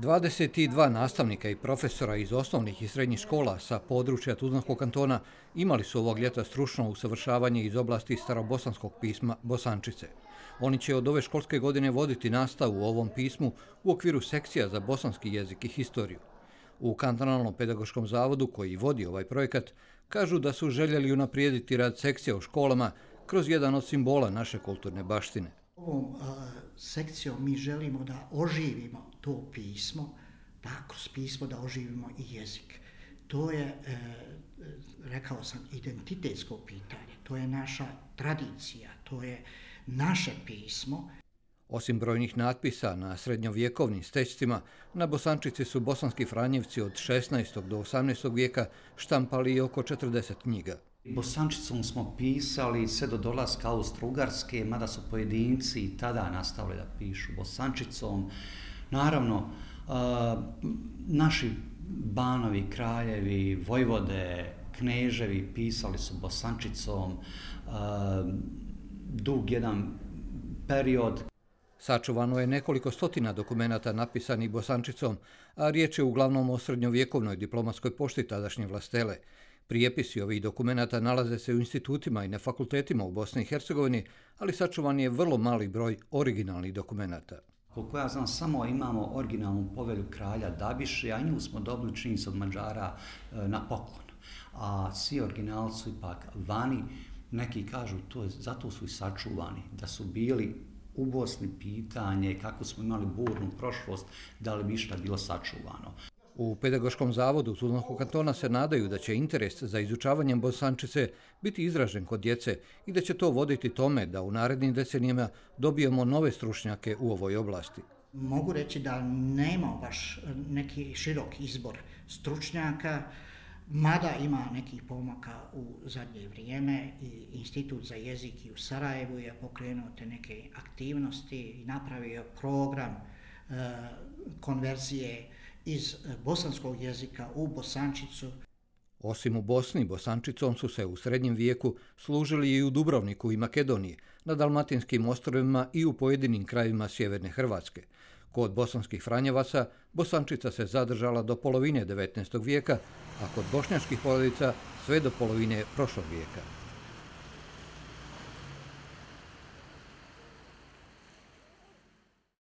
22 nastavnika i profesora iz osnovnih i srednjih škola sa područja Tuzlanskog kantona imali su ovog ljeta stručno usavršavanje iz oblasti starobosanskog pisma Bosančice. Oni će od ove školske godine voditi nastavu u ovom pismu u okviru sekcija za bosanski jezik i historiju. U kantonalnom pedagoškom zavodu koji vodi ovaj projekat kažu da su željeli unaprijediti rad sekcija u školama kroz jedan od simbola naše kulturne baštine. Ovom sekcijom mi želimo da oživimo to pismo, da kroz pismo da oživimo i jezik. To je, e, e, rekao sam, identitetsko pitanje, to je naša tradicija, to je naše pismo. Osim brojnih natpisa na srednjovjekovnim stečcima, na Bosančici su bosanski franjevci od 16. do 18. vijeka štampali oko 40 knjiga. Bosančicom smo pisali sve do dolaska Austro-Ugarske, mada su pojedinci i tada nastavili da pišu Bosančicom. Naravno, naši banovi, kraljevi, vojvode, kneževi pisali su Bosančicom dug jedan period. Sačuvano je nekoliko stotina dokumenta napisanih Bosančicom, a riječ je uglavnom o srednjovjekovnoj diplomatskoj pošti tadašnje vlastele. Prijepisi ovih dokumenta nalaze se u institutima i na fakultetima u Bosni i Hercegovini, ali sačuvan je vrlo mali broj originalnih dokumenta. Koliko ja znam, samo imamo originalnu povelju kralja Dabiše, a nju smo dobili čini se od Mađara e, na poklon. A svi originali su ipak vani, neki kažu to je, zato su i sačuvani, da su bili u Bosni pitanje kako smo imali burnu prošlost, da li bi išta bilo sačuvano. U pedagoškom zavodu Tuzlanskog kantona se nadaju da će interes za izučavanjem bosančice biti izražen kod djece i da će to voditi tome da u narednim decenijama dobijemo nove stručnjake u ovoj oblasti. Mogu reći da nema baš neki širok izbor stručnjaka, mada ima nekih pomaka u zadnje vrijeme i Institut za jezik i u Sarajevu je pokrenuo te neke aktivnosti i napravio program e, konverzije iz e, bosanskog jezika u bosančicu. Osim u Bosni, bosančicom su se u srednjem vijeku služili i u Dubrovniku i Makedoniji, na Dalmatinskim ostrovima i u pojedinim krajevima Sjeverne Hrvatske. Kod bosanskih franjevaca, bosančica se zadržala do polovine 19. vijeka, a kod bošnjačkih porodica sve do polovine prošlog vijeka.